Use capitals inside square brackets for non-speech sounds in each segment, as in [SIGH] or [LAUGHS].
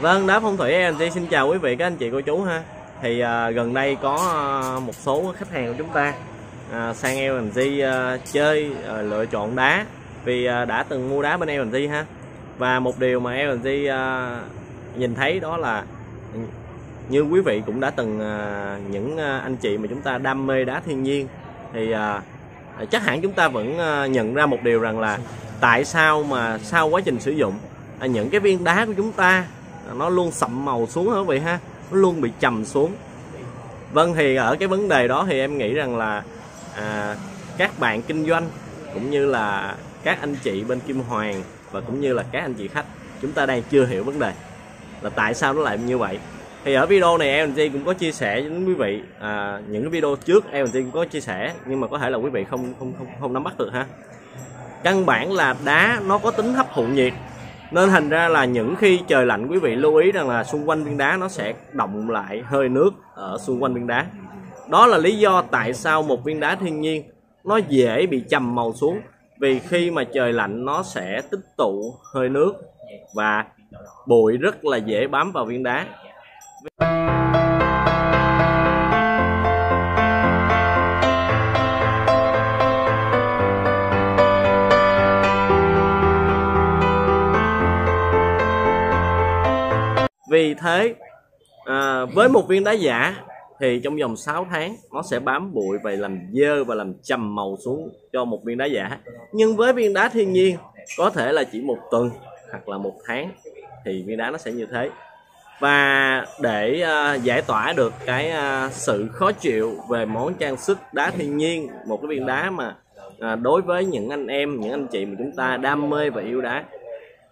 Vâng, đá phong thủy LNG xin chào quý vị các anh chị cô chú ha. Thì à, gần đây có à, một số khách hàng của chúng ta à, sang LNG à, chơi à, lựa chọn đá vì à, đã từng mua đá bên LNG ha. Và một điều mà LNG à, nhìn thấy đó là như quý vị cũng đã từng à, những à, anh chị mà chúng ta đam mê đá thiên nhiên thì à, à, chắc hẳn chúng ta vẫn à, nhận ra một điều rằng là tại sao mà sau quá trình sử dụng à, những cái viên đá của chúng ta nó luôn sậm màu xuống hả quý vị ha? Nó luôn bị trầm xuống. Vâng thì ở cái vấn đề đó thì em nghĩ rằng là à, các bạn kinh doanh cũng như là các anh chị bên Kim Hoàng và cũng như là các anh chị khách chúng ta đang chưa hiểu vấn đề là tại sao nó lại như vậy. Thì ở video này em cũng có chia sẻ với quý vị à, những cái video trước em cũng có chia sẻ nhưng mà có thể là quý vị không không không không nắm bắt được ha. Căn bản là đá nó có tính hấp thụ nhiệt nên thành ra là những khi trời lạnh, quý vị lưu ý rằng là xung quanh viên đá nó sẽ động lại hơi nước ở xung quanh viên đá. Đó là lý do tại sao một viên đá thiên nhiên nó dễ bị trầm màu xuống, vì khi mà trời lạnh nó sẽ tích tụ hơi nước và bụi rất là dễ bám vào viên đá. Vì thế à, với một viên đá giả thì trong vòng 6 tháng nó sẽ bám bụi và làm dơ và làm trầm màu xuống cho một viên đá giả. Nhưng với viên đá thiên nhiên có thể là chỉ một tuần hoặc là một tháng thì viên đá nó sẽ như thế. Và để uh, giải tỏa được cái uh, sự khó chịu về món trang sức đá thiên nhiên một cái viên đá mà uh, đối với những anh em những anh chị mà chúng ta đam mê và yêu đá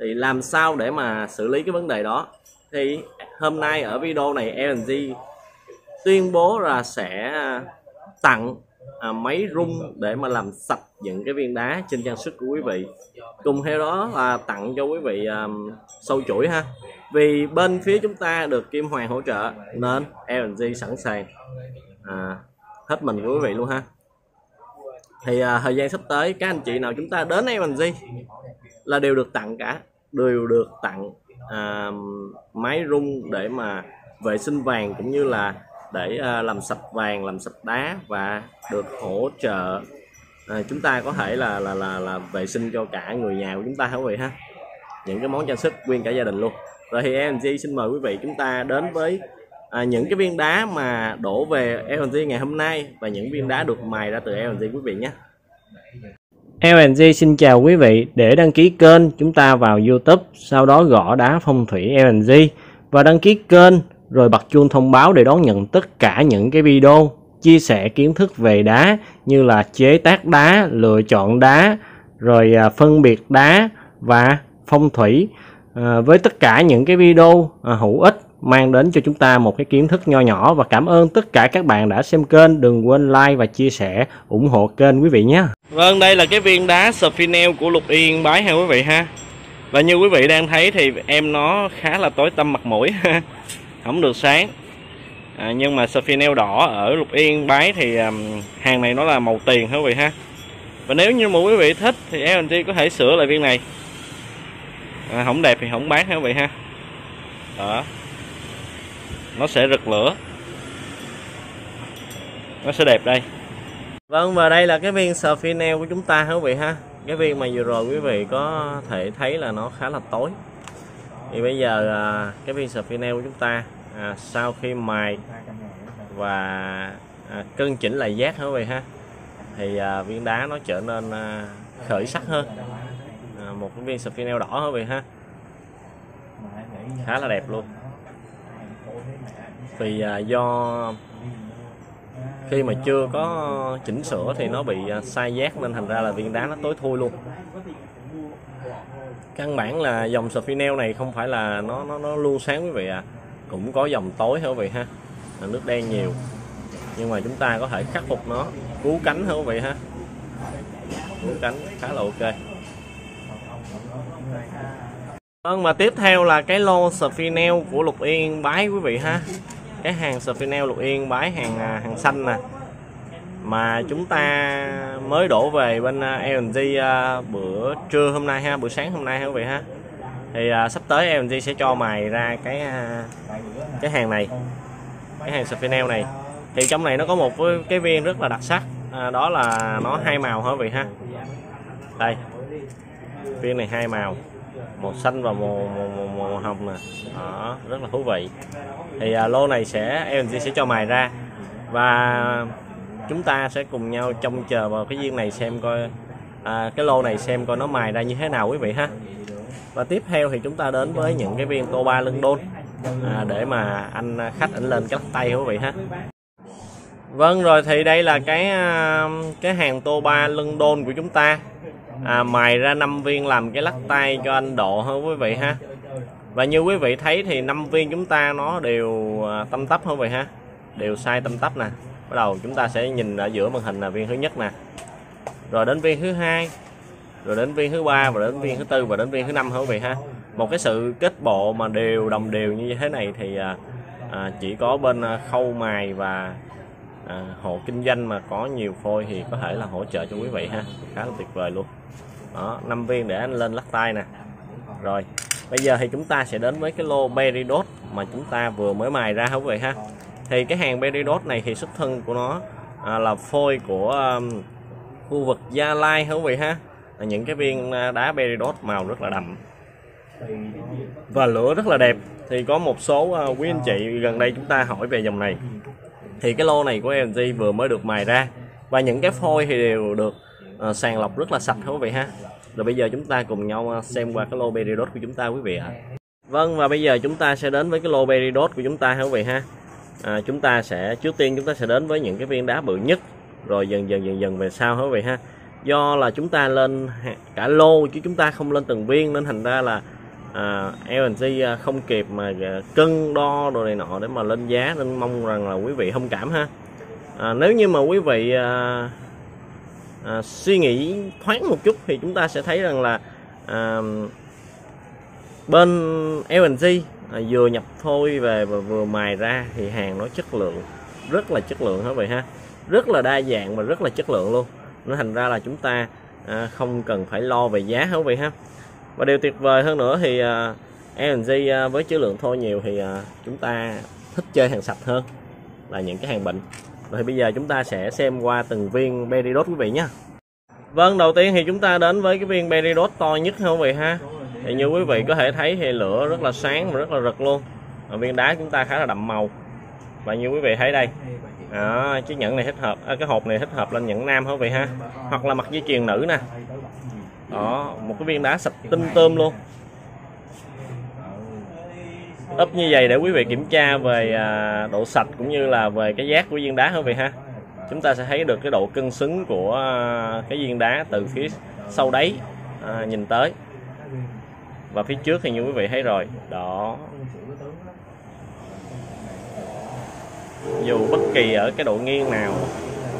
thì làm sao để mà xử lý cái vấn đề đó? Thì hôm nay ở video này LNG tuyên bố là sẽ à, tặng à, máy rung để mà làm sạch những cái viên đá trên trang sức của quý vị. Cùng theo đó là tặng cho quý vị à, sâu chuỗi ha. Vì bên phía chúng ta được Kim Hoàng hỗ trợ nên LNG sẵn sàng à, hết mình của quý vị luôn ha. Thì à, thời gian sắp tới các anh chị nào chúng ta đến LNG là đều được tặng cả đều được tặng à, máy rung để mà vệ sinh vàng cũng như là để à, làm sạch vàng làm sạch đá và được hỗ trợ. À, chúng ta có thể là là là là vệ sinh cho cả người nhà của chúng ta hả quý vị ha? Những cái món trang sức nguyên cả gia đình luôn. Rồi thì LNG xin mời quý vị chúng ta đến với à, những cái viên đá mà đổ về LNG ngày hôm nay và những viên đá được mài ra từ LNG quý vị nhé. LNG xin chào quý vị. Để đăng ký kênh chúng ta vào YouTube sau đó gõ đá phong thủy LNG và đăng ký kênh rồi bật chuông thông báo để đón nhận tất cả những cái video chia sẻ kiến thức về đá như là chế tác đá, lựa chọn đá, rồi à, phân biệt đá và phong thủy. À, với tất cả những cái video à, hữu ích mang đến cho chúng ta một cái kiến thức nho nhỏ. Và cảm ơn tất cả các bạn đã xem kênh. Đừng quên like và chia sẻ ủng hộ kênh quý vị nhé. Vâng đây là cái viên đá Sphinel của Lục Yên. Bái ha quý vị ha. Và như quý vị đang thấy thì em nó khá là tối tăm mặt mũi. [LAUGHS] Không được sáng. À, nhưng mà Sphinel đỏ ở Lục Yên bái thì um, hàng này nó là màu tiền ha quý vị ha. Và nếu như một quý vị thích thì LNG có thể sửa lại viên này. À, không đẹp thì không bán ha quý vị ha. Đó nó sẽ rực lửa. Nó sẽ đẹp đây. Vâng và đây là cái viên Sphinel của chúng ta hả quý vị ha? Cái viên mà vừa rồi quý vị có thể thấy là nó khá là tối. Thì bây giờ à, cái viên Sphinel của chúng ta à, sau khi mài và à, cân chỉnh lại giác hả quý vị ha? Thì à, viên đá nó trở nên à, khởi sắc hơn. À, một cái viên Sphinel đỏ hả quý vị ha? Khá là đẹp luôn vì à, do khi mà chưa có chỉnh sửa thì nó bị à, sai giác nên thành ra là viên đá nó tối thui luôn. Căn bản là dòng Sphinel này không phải là nó nó nó luôn sáng quý vị à cũng có dòng tối hả quý vị ha? Là nước đen nhiều. Nhưng mà chúng ta có thể khắc phục nó. Cứu cánh hả quý vị ha? Cứu cánh khá là ok. Vâng và tiếp theo là cái lô Sphinel của Lục Yên bái quý vị ha? Cái hàng Sphinel Lục Yên bãi hàng à, hàng xanh nè. Mà chúng ta mới đổ về bên à, LNG à, bữa trưa hôm nay ha bữa sáng hôm nay ha quý vị ha. Thì à, sắp tới LG sẽ cho mày ra cái cái hàng này cái hàng Spinel này. Thì trong này nó có một cái viên rất là đặc sắc à, đó là nó hai màu hả vị ha. Đây viên này hai màu màu xanh và màu màu, màu, màu hồng nè. Đó rất là thú vị thì à, lô này sẽ em sẽ cho mài ra. Và chúng ta sẽ cùng nhau trông chờ vào cái viên này xem coi à, cái lô này xem coi nó mài ra như thế nào quý vị ha. Và tiếp theo thì chúng ta đến với những cái viên tô ba lưng đôn à, để mà anh khách ảnh lên cắt tay quý vị ha. Vâng rồi thì đây là cái à, cái hàng tô ba lưng đôn của chúng ta. À, mài ra 5 viên làm cái lắc tay cho anh độ hơn quý vị ha và như quý vị thấy thì năm viên chúng ta nó đều à, tâm tấp hơn vậy ha? Đều sai tâm tấp nè. Bắt đầu chúng ta sẽ nhìn ở giữa màn hình là viên thứ nhất nè. Rồi đến viên thứ hai rồi đến viên thứ ba và đến viên thứ tư và đến viên thứ năm quý vị ha? Một cái sự kết bộ mà đều đồng đều như thế này thì à, à chỉ có bên à, khâu mài và à, hộ kinh doanh mà có nhiều phôi thì có thể là hỗ trợ cho quý vị ha? Khá là tuyệt vời luôn. Đó năm viên để anh lên lắc tay nè. Rồi bây giờ thì chúng ta sẽ đến với cái lô Peridot mà chúng ta vừa mới mài ra quý vị ha? Thì cái hàng Peridot này thì xuất thân của nó à, là phôi của um, khu vực Gia Lai quý vị ha? Là những cái viên à, đá Peridot màu rất là đậm và lửa rất là đẹp. Thì có một số uh, quý anh chị gần đây chúng ta hỏi về dòng này. Thì cái lô này của LG vừa mới được mài ra và những cái phôi thì đều được uh, sàng lọc rất là sạch quý vị ha? Rồi bây giờ chúng ta cùng nhau à, xem qua cái lô Peridot của chúng ta quý vị ạ. À. Vâng và bây giờ chúng ta sẽ đến với cái lô Peridot của chúng ta quý vị ha? À, chúng ta sẽ trước tiên chúng ta sẽ đến với những cái viên đá bự nhất. Rồi dần dần dần dần về sau quý vị ha? Do là chúng ta lên cả lô chứ chúng ta không lên từng viên nên thành ra là à, LNG à, không kịp mà à, cân đo đồ này nọ để mà lên giá nên mong rằng là quý vị thông cảm ha? À, nếu như mà quý vị à, à, suy nghĩ thoáng một chút thì chúng ta sẽ thấy rằng là à, bên LNG à, vừa nhập thôi về và vừa mài ra thì hàng nó chất lượng rất là chất lượng hả vậy ha? Rất là đa dạng và rất là chất lượng luôn. Nó thành ra là chúng ta à, không cần phải lo về giá hả vậy ha? Và điều tuyệt vời hơn nữa thì à, LNG à, với chữ lượng thôi nhiều thì à, chúng ta thích chơi hàng sạch hơn là những cái hàng bệnh rồi bây giờ chúng ta sẽ xem qua từng viên Peridot quý vị nhé. Vâng đầu tiên thì chúng ta đến với cái viên Peridot to nhất không quý vị ha? Thì như quý vị có thể thấy thì lửa rất là sáng và rất là rực luôn. Ở viên đá chúng ta khá là đậm màu. Và như quý vị thấy đây À, chiếc nhẫn này thích hợp à, cái hộp này thích hợp lên nhẫn nam không vậy ha? Hoặc là mặt dây chuyền nữ nè. Đó một cái viên đá sạch tinh tôm luôn ấp như vậy để quý vị kiểm tra về à, độ sạch cũng như là về cái giác của viên đá quý vị ha? Chúng ta sẽ thấy được cái độ cân xứng của à, cái viên đá từ phía sau đáy à, nhìn tới. Và phía trước thì như quý vị thấy rồi đó. Dù bất kỳ ở cái độ nghiêng nào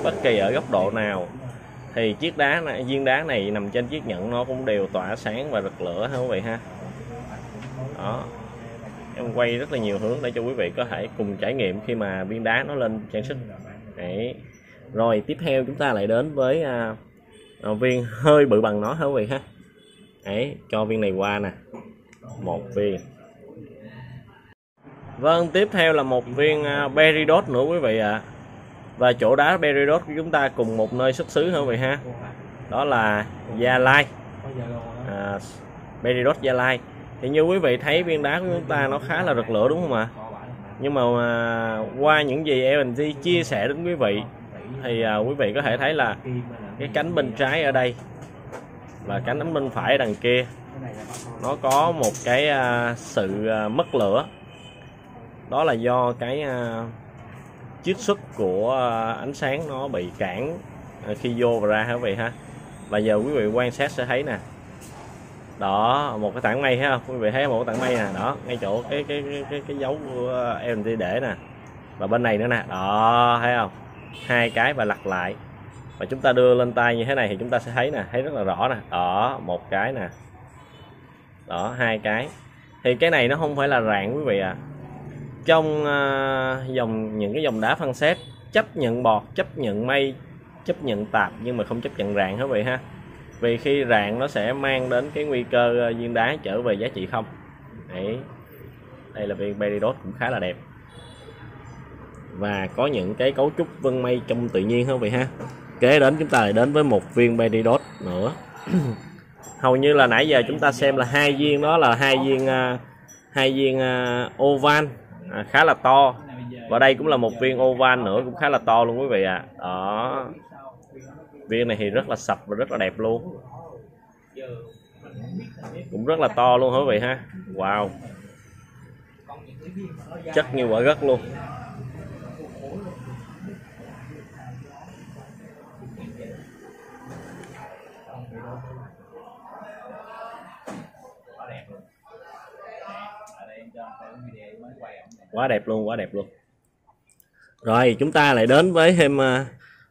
bất kỳ ở góc độ nào thì chiếc đá này viên đá này nằm trên chiếc nhẫn nó cũng đều tỏa sáng và rực lửa ha quý vị ha? Đó em quay rất là nhiều hướng để cho quý vị có thể cùng trải nghiệm khi mà viên đá nó lên trang sức Đấy. rồi tiếp theo chúng ta lại đến với à, à viên hơi bự bằng nó hả quý vị ha Đấy, cho viên này qua nè một viên Vâng, tiếp theo là một viên à, uh, Peridot nữa quý vị ạ. À. Và chỗ đá Peridot của chúng ta cùng một nơi xuất xứ hả quý vị ha. Đó là Gia Lai. À, Peridot Gia Lai. Thì như quý vị thấy, viên đá của chúng ta nó khá là rực lửa đúng không ạ? Nhưng mà à, qua những gì LNG chia sẻ đến quý vị, thì à, quý vị có thể thấy là cái cánh bên trái ở đây và cánh bên phải đằng kia, nó có một cái à, sự mất lửa. Đó là do cái chiết xuất của ánh sáng nó bị cản khi vô và ra hả quý vị ha? Và giờ quý vị quan sát sẽ thấy nè đó một cái tảng mây thấy không quý vị thấy một cái tảng mây nè đó ngay chỗ cái cái cái cái, cái dấu của em đi để nè. Và bên này nữa nè đó thấy không? Hai cái và lặt lại. Và chúng ta đưa lên tay như thế này thì chúng ta sẽ thấy nè thấy rất là rõ nè. Đó một cái nè. Đó hai cái. Thì cái này nó không phải là rạn quý vị à trong uh, dòng những cái dòng đá phân xét chấp nhận bọt chấp nhận mây chấp nhận tạp nhưng mà không chấp nhận rạn quý vị ha? Vì khi rạn nó sẽ mang đến cái nguy cơ ờ, viên đá trở về giá trị không? Đấy. đây là viên peridot cũng khá là đẹp. Và có những cái cấu trúc vân mây trong tự nhiên không vậy ha. Kế đến chúng ta lại đến với một viên peridot nữa. [CLEARS THROAT] Hầu như là nãy giờ chúng ta xem là hai viên, đó là hai viên ờ, hai viên ờ, oval à, khá là to. Và đây cũng là một viên oval nữa, cũng khá là to luôn quý vị ạ. À. đó viên này thì rất là sạch và rất là đẹp luôn. Cũng rất là to luôn hả quý vị ha? Wow. Chất như quả gất luôn. Quá đẹp luôn, quá đẹp luôn. Rồi, chúng ta lại đến với thêm à,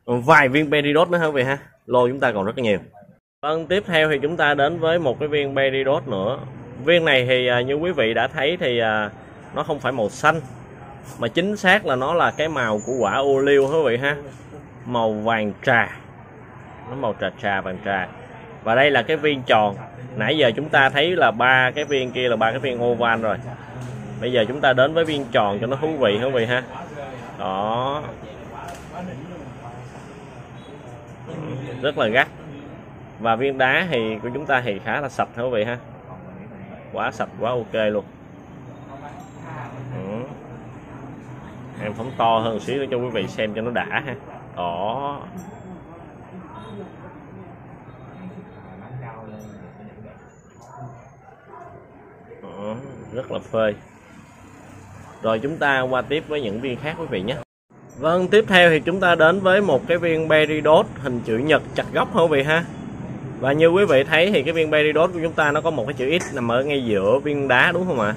vài viên peridot nữa hả quý vị ha? Lô chúng ta còn rất là nhiều. Vâng tiếp theo thì chúng ta đến với một cái viên peridot nữa. Viên này thì à, như quý vị đã thấy thì à, nó không phải màu xanh, mà chính xác là nó là cái màu của quả ô liu quý vị ha? Màu vàng trà. Nó màu trà trà, vàng trà. Và đây là cái viên tròn. Nãy giờ chúng ta thấy là ba cái viên kia là ba cái viên oval rồi. Bây giờ chúng ta đến với viên tròn cho nó thú vị quý vị ha? Đó. Rất là gắt. Và viên đá thì của chúng ta thì khá là sạch quý vị ha. Quá sạch quá ok luôn. Ừ. em phóng to hơn xíu cho quý vị xem cho nó đã ha. Đó. Ừ, rất là phơi rồi chúng ta qua tiếp với những viên khác quý vị nhé. Vâng, tiếp theo thì chúng ta đến với một cái viên peridot hình chữ nhật chặt góc hả quý vị ha? Và như quý vị thấy thì cái viên peridot của chúng ta nó có một cái chữ X nằm ở ngay giữa viên đá đúng không ạ?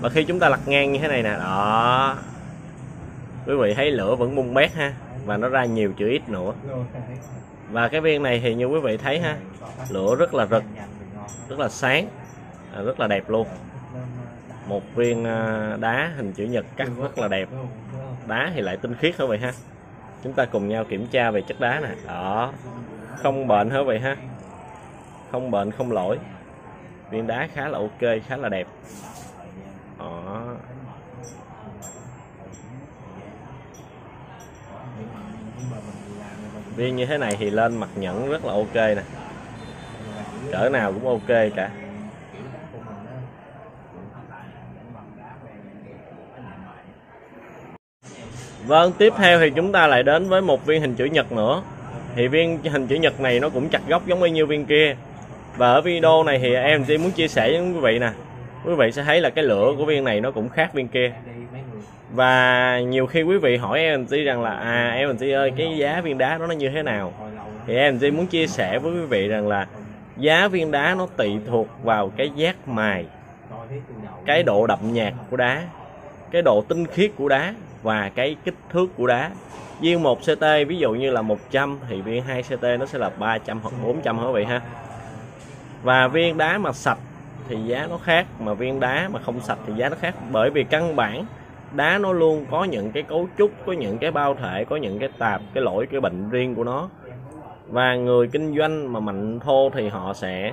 Và khi chúng ta lật ngang như thế này nè, đó. Quý vị thấy lửa vẫn bung bét ha Và nó ra nhiều chữ X nữa. Và cái viên này thì như quý vị thấy ha Lửa rất là rực Rất là sáng à, Rất là đẹp luôn. Một viên à, đá hình chữ nhật cắt rất là đẹp đá thì lại tinh khiết hả vậy ha? Chúng ta cùng nhau kiểm tra về chất đá nè. Đó. Không bệnh hả vậy ha? Không bệnh không lỗi. Viên đá khá là ok, khá là đẹp. Đó. Viên như thế này thì lên mặt nhẫn rất là ok nè. Cỡ nào cũng ok cả. Vâng, tiếp theo thì chúng ta lại đến với một viên hình chữ nhật nữa. Thì viên hình chữ nhật này nó cũng chặt góc giống như viên kia. Và ở video này thì em chỉ muốn chia sẻ với quý vị nè. Quý vị sẽ thấy là cái lửa của viên này nó cũng khác viên kia. Và nhiều khi quý vị hỏi em rằng là à em ơi cái giá viên đá đó nó như thế nào? Thì em muốn chia sẻ với quý vị rằng là giá viên đá nó tùy thuộc vào cái giác mài, cái độ đậm nhạt của đá, cái độ tinh khiết của đá và cái kích thước của đá. Viên 1 CT ví dụ như là 100 thì viên 2 CT nó sẽ là 300 hoặc 400 hả vị ha. Và viên đá mà sạch thì giá nó khác, mà viên đá mà không sạch thì giá nó khác. Bởi vì căn bản đá nó luôn có những cái cấu trúc, có những cái bao thể, có những cái tạp, cái lỗi, cái bệnh riêng của nó. Và người kinh doanh mà mạnh thô thì họ sẽ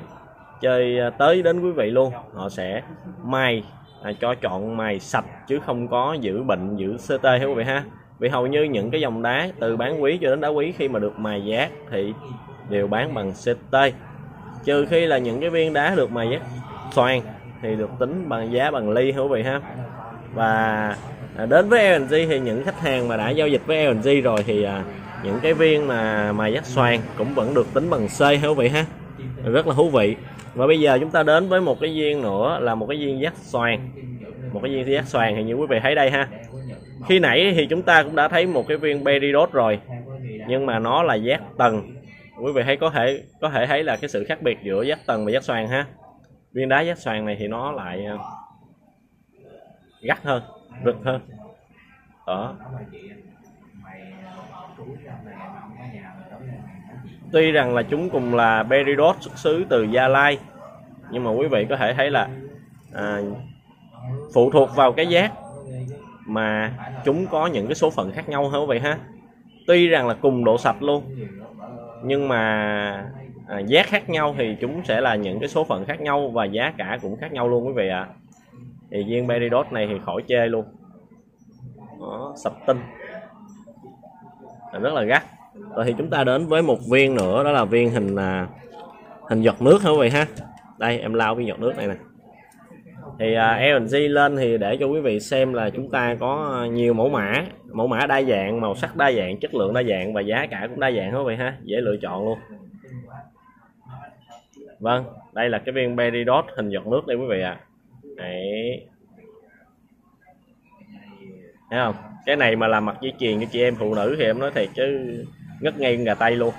chơi ờ, tới đến quý vị luôn. Họ sẽ mài à, cho chọn mài sạch chứ không có giữ bệnh giữ CT hay quý vị ha? Vì hầu như những cái dòng đá từ bán quý cho đến đá quý khi mà được mài giác thì đều bán bằng CT trừ khi là những cái viên đá được mài giác xoan thì được tính bằng giá bằng ly quý vị ha? Và à, đến với LNG thì những khách hàng mà đã giao dịch với LNG rồi thì à, những cái viên mà mài giác xoan cũng vẫn được tính bằng C quý vị ha? Rất là thú vị và bây giờ chúng ta đến với một cái viên nữa, là một cái viên giác xoàn một cái viên giác xoàn thì như quý vị thấy đây ha. Khi nãy thì chúng ta cũng đã thấy một cái viên peridot rồi, nhưng mà nó là giác tầng quý vị thấy có thể có thể thấy là cái sự khác biệt giữa giác tầng và giác xoàn ha. Viên đá giác xoàn này thì nó lại à, gắt hơn, rực hơn. Đó tuy rằng là chúng cùng là peridot xuất xứ từ Gia Lai nhưng mà quý vị có thể thấy là à, phụ thuộc vào cái giác mà chúng có những cái số phận khác nhau hả quý vị ha. Tuy rằng là cùng độ sạch luôn nhưng mà à, giá khác nhau thì chúng sẽ là những cái số phận khác nhau và giá cả cũng khác nhau luôn quý vị ạ. À. thì viên Peridot này thì khỏi chê luôn. Đó, sập tinh. Rất là gắt rồi thì chúng ta đến với một viên nữa đó là viên hình à, hình giọt nước hả quý vị ha? Đây em lao viên giọt nước này nè. Thì à, uh, LG lên thì để cho quý vị xem là chúng ta có nhiều mẫu mã. Mẫu mã đa dạng màu sắc đa dạng chất lượng đa dạng và giá cả cũng đa dạng quý vị ha? Dễ lựa chọn luôn. Vâng đây là cái viên Peridot hình giọt nước đây quý vị ạ. À. đấy. Thấy không? Cái này mà làm mặt dây chuyền cho chị em phụ nữ thì em nói thiệt chứ ngất ngay gà tay luôn.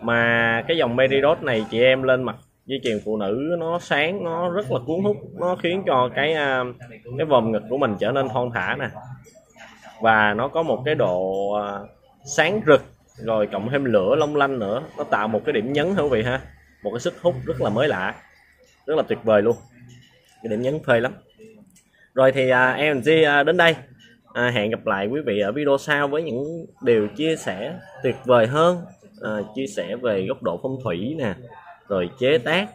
Mà cái dòng meridot này chị em lên mặt dây chuyền phụ nữ nó sáng nó rất là cuốn hút. Nó khiến cho cái à, cái vòng ngực của mình trở nên thon thả nè. Và nó có một cái độ à, sáng rực rồi cộng thêm lửa long lanh nữa. Nó tạo một cái điểm nhấn thưa quý vị ha. Một cái sức hút rất là mới lạ. Rất là tuyệt vời luôn. Cái điểm nhấn phê lắm. Rồi thì à, em à, đến đây à, hẹn gặp lại quý vị ở video sau với những điều chia sẻ tuyệt vời hơn à, chia sẻ về góc độ phong thủy nè rồi chế tác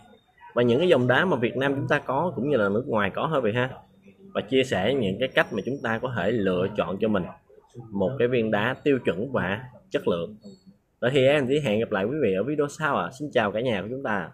và những cái dòng đá mà Việt Nam chúng ta có cũng như là nước ngoài có hơi vậy ha và chia sẻ những cái cách mà chúng ta có thể lựa chọn cho mình một cái viên đá tiêu chuẩn và chất lượng. Rồi thì em chỉ hẹn gặp lại quý vị ở video sau ạ. À. Xin chào cả nhà của chúng ta.